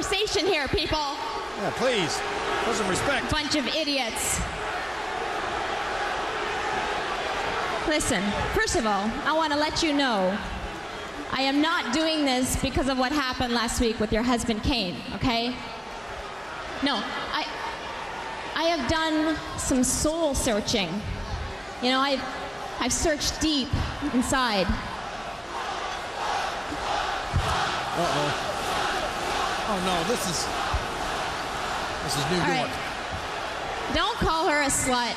conversation here, people. Yeah, please. Show some respect. Bunch of idiots. Listen, first of all, I want to let you know I am not doing this because of what happened last week with your husband Kane, okay? No, I I have done some soul searching. You know, I've I've searched deep inside. Uh-oh. Oh, no, this is... This is New All York. right. Don't call her a slut.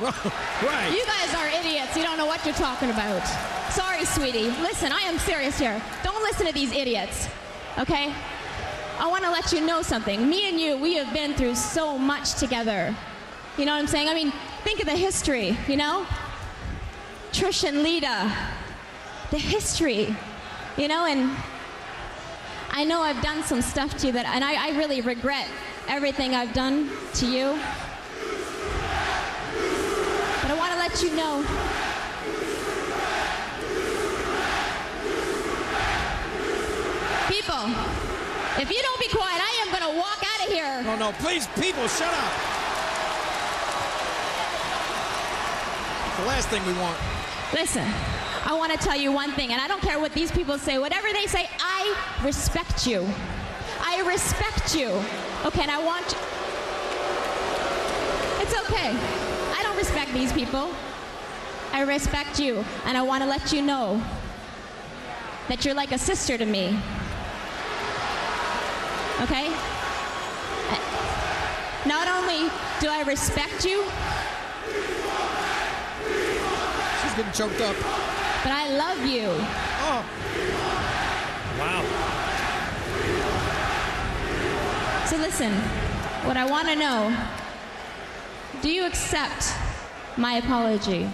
right. You guys are idiots. You don't know what you're talking about. Sorry, sweetie. Listen, I am serious here. Don't listen to these idiots. Okay? I want to let you know something. Me and you, we have been through so much together. You know what I'm saying? I mean, think of the history, you know? Trish and Lita. The history. You know, and I know I've done some stuff to you that, and I, I really regret everything I've done to you. But I want to let you know. People, if you don't be quiet, I am going to walk out of here. No, no, please, people, shut up. The last thing we want. Listen, I want to tell you one thing, and I don't care what these people say. Whatever they say, I respect you. I respect you. Okay, and I want you. It's okay. I don't respect these people. I respect you, and I want to let you know that you're like a sister to me. Okay? Not only do I respect you, She's getting choked up. But I love you. Oh. Wow. So listen, what I want to know, do you accept my apology?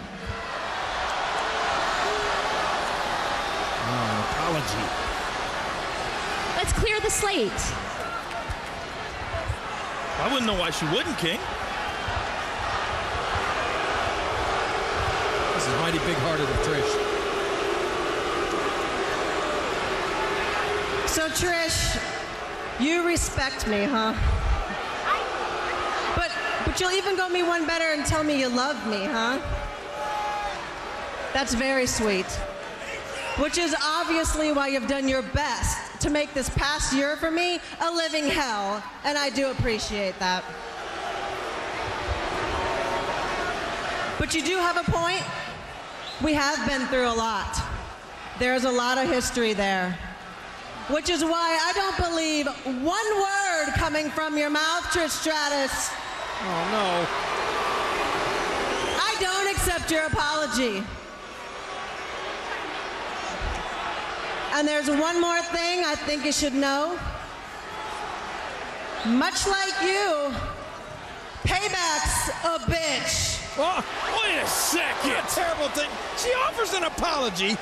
Oh, apology. Let's clear the slate. I wouldn't know why she wouldn't, King. This is mighty big-hearted of Trish. So, Trish, you respect me, huh? But, but you'll even go me one better and tell me you love me, huh? That's very sweet. Which is obviously why you've done your best to make this past year for me a living hell, and I do appreciate that. But you do have a point. We have been through a lot. There's a lot of history there. Which is why I don't believe one word coming from your mouth, Trish Stratus. Oh, no. I don't accept your apology. And there's one more thing I think you should know. Much like you, payback's a bitch. Oh, Wait a second. what a terrible thing. She offers an apology,